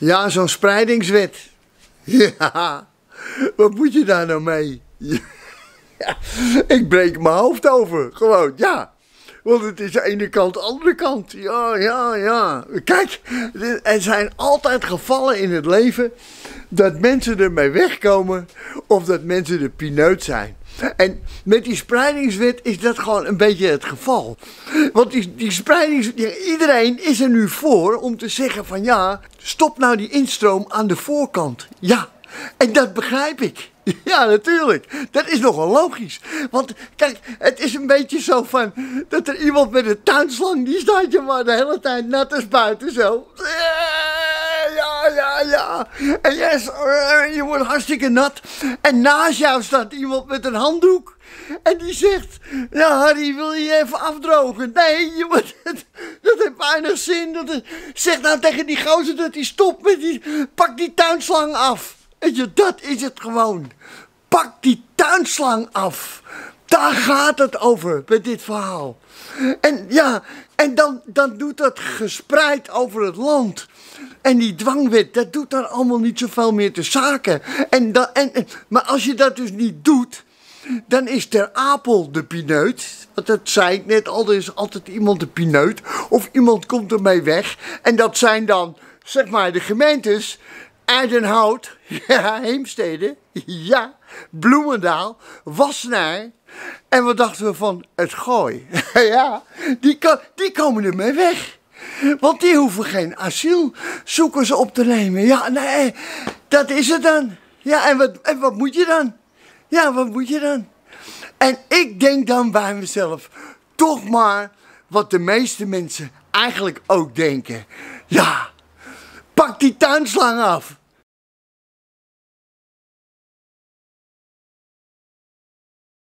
Ja, zo'n spreidingswet. Ja, wat moet je daar nou mee? Ik breek mijn hoofd over, gewoon, ja. Want het is de ene kant, de andere kant. Ja, ja, ja. Kijk, er zijn altijd gevallen in het leven dat mensen ermee wegkomen of dat ze de pineut zijn. En met die spreidingswet is dat gewoon een beetje het geval. Want die, die spreidingswet, iedereen is er nu voor om te zeggen van ja, stop nou die instroom aan de voorkant. Ja, en dat begrijp ik. Ja, natuurlijk. Dat is nogal logisch. Want kijk, het is een beetje zo van dat er iemand met een tuinslang die staat je maar de hele tijd nat als buiten zo. Ja, ja, ja. En yes, je wordt hartstikke nat. En naast jou staat iemand met een handdoek. En die zegt, ja Harry, wil je even afdrogen? Nee, je moet, dat heeft weinig zin. Dat, zeg nou tegen die gozer dat hij stopt met die, pak die tuinslang af. Je, dat is het gewoon. Pak die tuinslang af. Daar gaat het over met dit verhaal. En ja, en dan, dan doet dat gespreid over het land. En die dwangwet, dat doet daar allemaal niet zoveel meer te zaken. En dan, en, maar als je dat dus niet doet, dan is ter apel de pineut. Want dat zei ik net al, er is altijd iemand de pineut. Of iemand komt ermee weg. En dat zijn dan, zeg maar, de gemeentes Eidenhout, ja, Heemstede, ja, Bloemendaal, Wassenaar. En wat dachten we van het gooi? ja, die, die komen ermee weg. Want die hoeven geen asielzoekers op te nemen. Ja, nee, dat is het dan. Ja, en wat, en wat moet je dan? Ja, wat moet je dan? En ik denk dan bij mezelf, toch maar wat de meeste mensen eigenlijk ook denken. Ja, pak die tuinslang af.